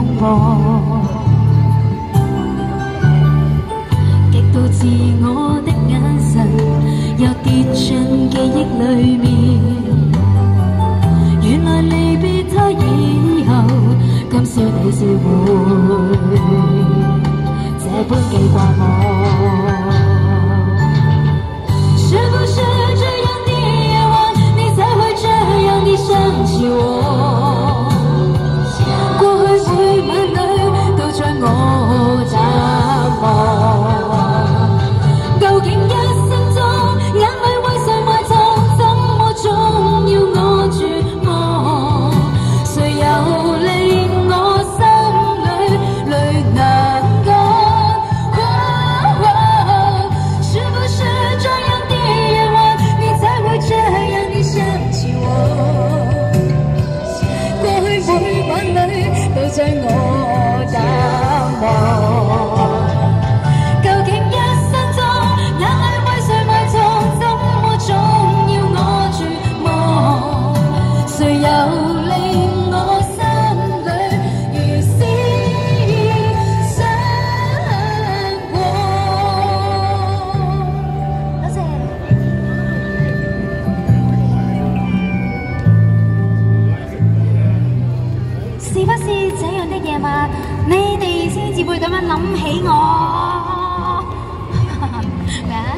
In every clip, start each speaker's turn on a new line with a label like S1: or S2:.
S1: 风波极度自我的眼神又跌进记忆里面原来离别他以后今宵你是会这般记挂我是不是这样的夜晚你才会这样的想起我夜晚，你哋先至会咁样谂起我。咩啊？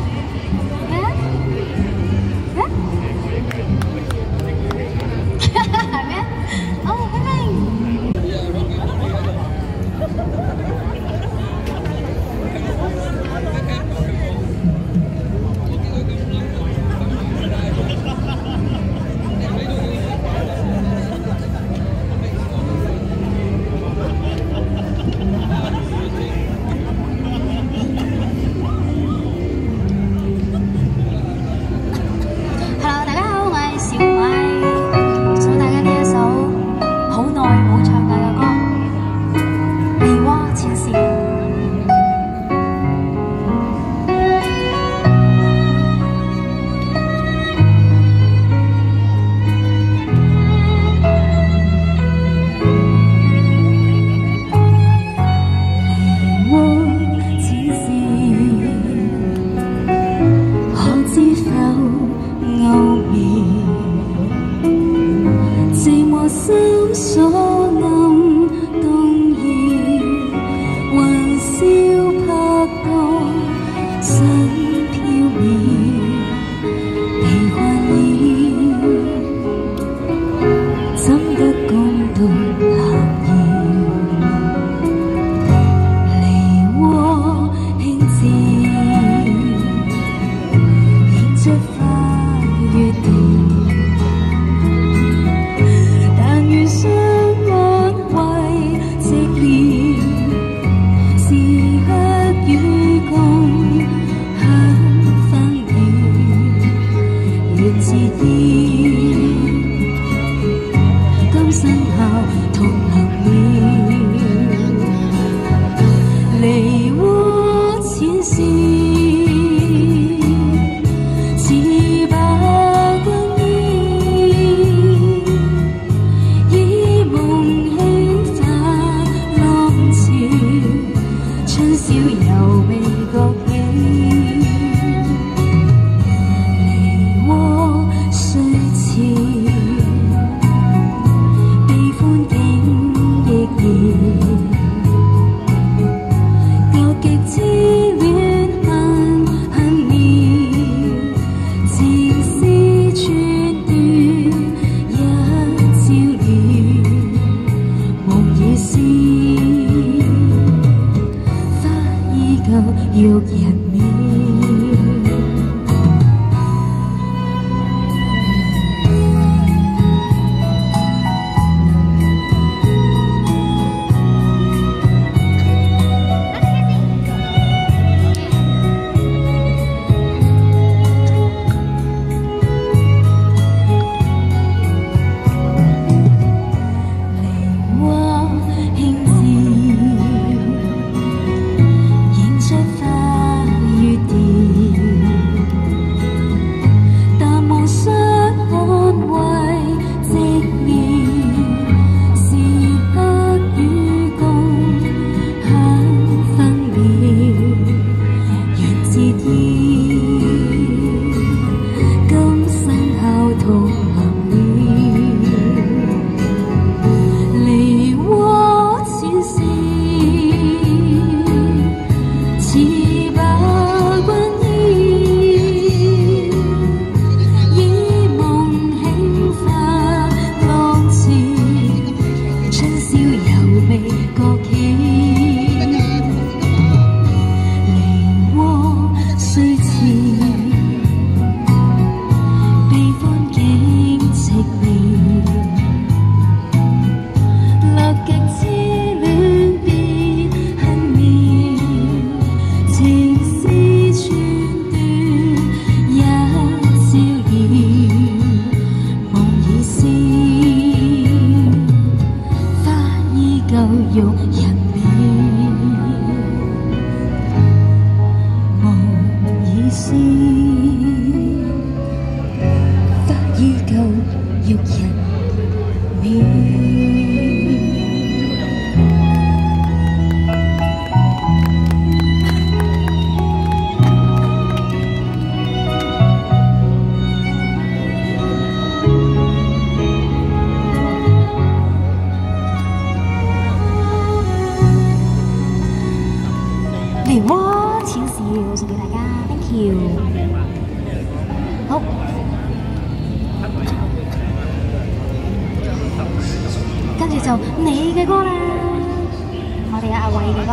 S1: 跟住就你嘅歌啦，我哋阿伟嘅歌。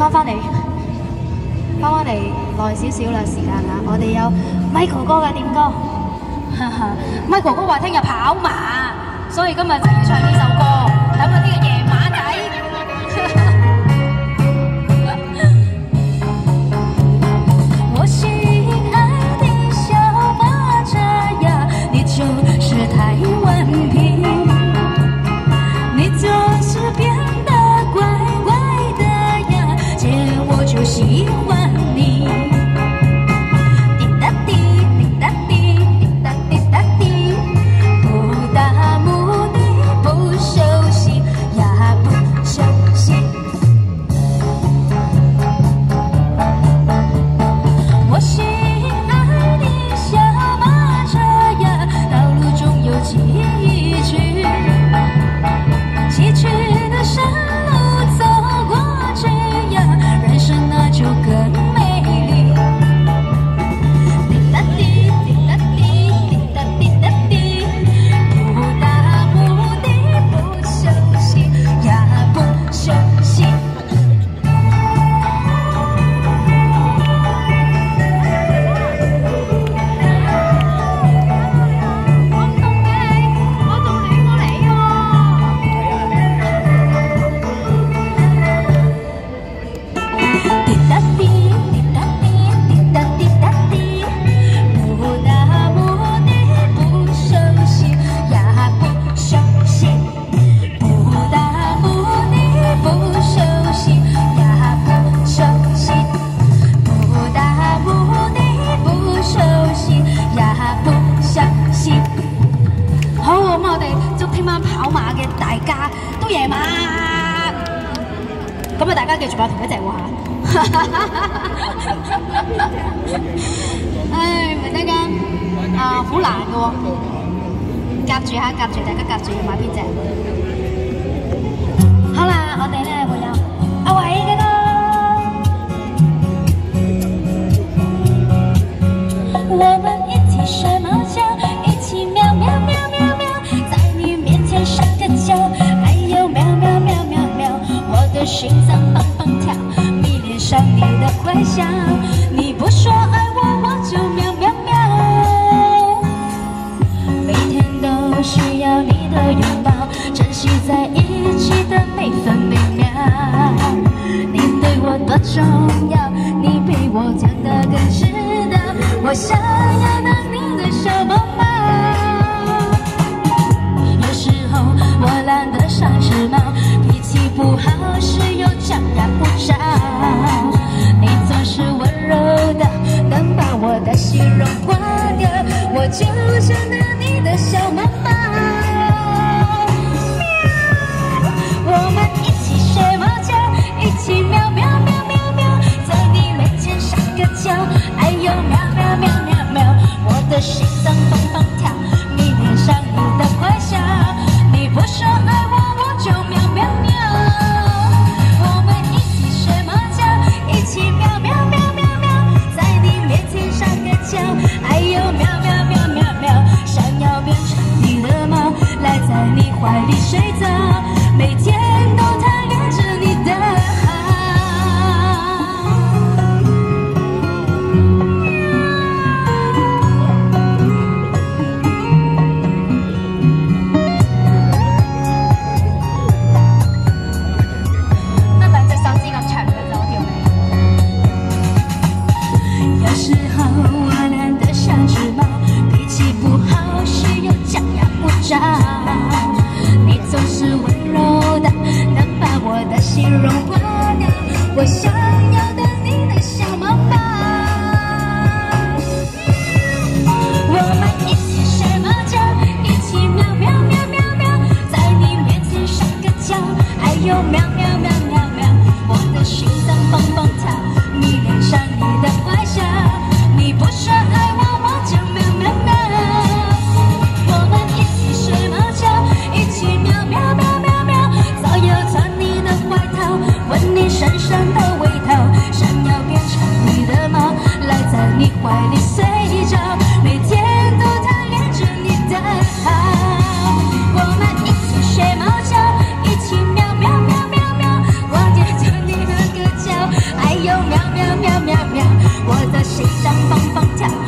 S1: 翻返嚟，翻返嚟耐少少啦，時間啊！我哋有 Michael 哥嘅點歌，Michael 哥話聽日跑馬，所以今日就要唱呢首歌。等佢。唉，唔得噶，啊，好難嘅喎，夾住嚇，夾住，大家夾住要買邊隻？好啦，我哋咧会有阿偉嘅歌。我们一起睡貓覺，一起喵喵喵喵喵，在你面前上個覺，哎呦喵喵喵喵喵，我的心脏砰砰跳，上你的壞笑，你不说爱我，我就喵喵喵，每天都需要你的拥抱，珍惜在一起的每分每秒，你对我多重要，你比我讲的更知道，我想要当你的小貓貓。有时候我懒得像隻貓，脾氣不好時又張牙舞爪，你总是温柔的，能把我的心融化掉，我就想當你的小貓貓。喵，我们一起睡貓覺，一起喵喵喵喵。喵，在你面前撒个娇，哎呦喵喵喵喵喵，我的心脏砰砰跳，有喵喵喵喵喵，我的心脏蹦蹦跳。